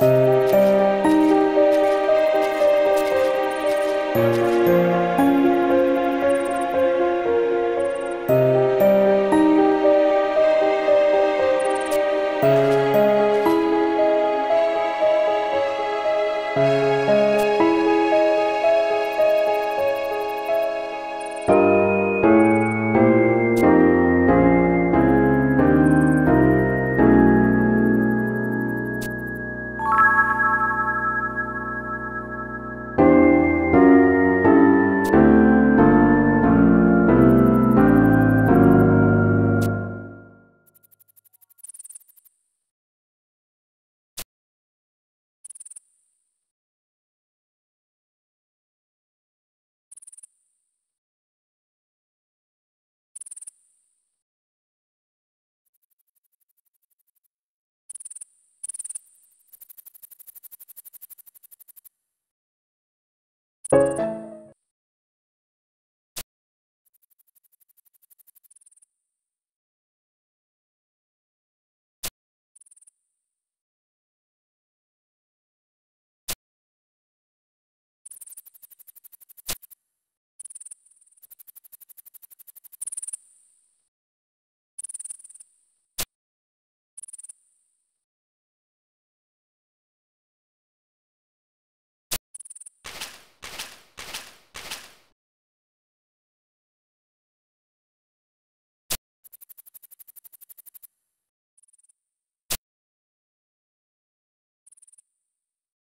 Música Bye.